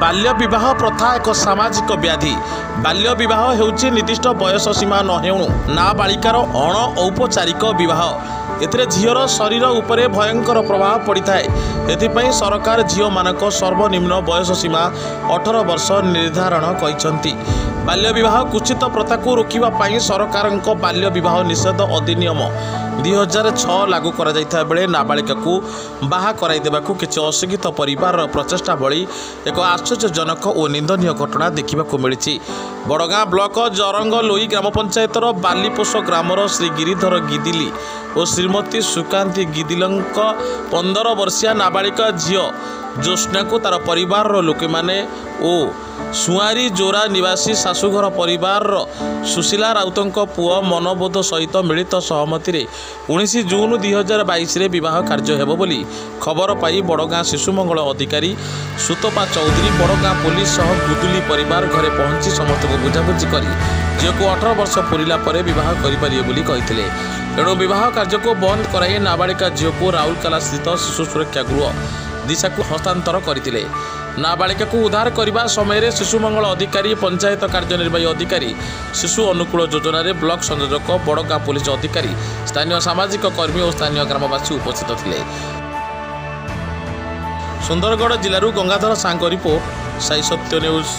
ବାଲ୍ୟ ବିବାହ ପ୍ରଥା ଏକ ସାମାଜିକ ବ୍ୟାଧି। ବାଲ୍ୟ ବିବାହ ହେଉଛି ନିର୍ଦ୍ଦିଷ୍ଟ ବୟସ ସୀମା ନ ହେଉଣୁ ନାବାଳିକାର ଅଣ ଔପଚାରିକ ବିବାହ। ଏଥିରେ ଝିଅର ଶରୀର ଉପରେ ଭୟଙ୍କର ପ୍ରଭାବ ପଡ଼ିଥାଏ। ଏଥିପାଇଁ ସରକାର ଝିଅମାନଙ୍କ ସର୍ବନିମ୍ନ ବୟସ ସୀମା ଅଠର ବର୍ଷ ନିର୍ଦ୍ଧାରଣ କରିଛନ୍ତି। ବାଲ୍ୟ ବିବାହ କୁଚିତ ପ୍ରଥାକୁ ରୋକିବା ପାଇଁ ସରକାରଙ୍କ ବାଲ୍ୟ ବିବାହ ନିଷେଧ ଅଧିନିୟମ। ଦୁଇ ହଜାର ଛଅ ଲାଗୁ କରାଯାଇଥିବା ବେଳେ ନାବାଳିକାକୁ ବାହା କରାଇଦେବାକୁ କିଛି ଅଶିକ୍ଷିତ ପରିବାରର ପ୍ରଚେଷ୍ଟା ଭଳି ଏକ ଆଶ୍ଚର୍ଯ୍ୟଜନକ ଓ ନିନ୍ଦନୀୟ ଘଟଣା ଦେଖିବାକୁ ମିଳିଛି। ବଡ଼ଗାଁ ବ୍ଲକ ଜରଙ୍ଗ ଲୋଇ ଗ୍ରାମ ପଞ୍ଚାୟତର ବାଲିପୋଷ ଗ୍ରାମର ଶ୍ରୀ ଗିରିଧର ଗିଦିଲି ଓ ଶ୍ରୀମତୀ ସୁକାନ୍ତି ଗିଦିଲଙ୍କ ପନ୍ଦର ବର୍ଷିଆ ନାବାଳିକା ଝିଅ ଜ୍ୟୋତ୍ସ୍ନାକୁ ତାର ପରିବାରର ଲୋକମାନେ ଓ ସୁଆଁରୀ ଜୋରା ନିବାସୀ ଶାଶୁଘର ପରିବାରର ସୁଶୀଲା ରାଉତଙ୍କ ପୁଅ ମନବୋଧ ସହିତ ମିଳିତ ସହମତିରେ ଉଣେଇଶ ଜୁନ୍ ଦୁଇ ହଜାର ବାଇଶରେ ବିବାହ କାର୍ଯ୍ୟ ହେବ ବୋଲି ଖବର ପାଇ ବଡ଼ଗାଁ ଶିଶୁ ମଙ୍ଗଳ ଅଧିକାରୀ ସୁତପା ଚୌଧୁରୀ ବଡ଼ଗାଁ ପୋଲିସ ସହ ଗୁଦୁଲି ପରିବାର ଘରେ ପହଞ୍ଚି ସମସ୍ତଙ୍କୁ ବୁଝାବୁଝି କରି ଝିଅକୁ ଅଠର ବର୍ଷ ପୁରିଲା ପରେ ବିବାହ କରିପାରିବେ ବୋଲି କହିଥିଲେ। ଏଣୁ ବିବାହ କାର୍ଯ୍ୟକୁ ବନ୍ଦ କରାଇ ନାବାଳିକା ଝିଅକୁ ରାଉରକେଲା ସ୍ଥିତ ଶିଶୁ ସୁରକ୍ଷା ଗୃହ ଦିଶାକୁ ହସ୍ତାନ୍ତର କରିଥିଲେ। ନାବାଳିକାକୁ ଉଦ୍ଧାର କରିବା ସମୟରେ ଶିଶୁ ମଙ୍ଗଳ ଅଧିକାରୀ ପଞ୍ଚାୟତ କାର୍ଯ୍ୟନିର୍ବାହୀ ଅଧିକାରୀ ଶିଶୁ ଅନୁକୂଳ ଯୋଜନାରେ ବ୍ଲକ ସଂଯୋଜକ ବଡ଼ଗାଁ ପୋଲିସ ଅଧିକାରୀ ସ୍ଥାନୀୟ ସାମାଜିକ କର୍ମୀ ଓ ସ୍ଥାନୀୟ ଗ୍ରାମବାସୀ ଉପସ୍ଥିତ ଥିଲେ। ସୁନ୍ଦରଗଡ଼ ଜିଲ୍ଲାରୁ ଗଙ୍ଗାଧର ସାଙ୍ଗ ରିପୋର୍ଟ ସାଇ ସତ୍ୟ ନ୍ୟୁଜ୍।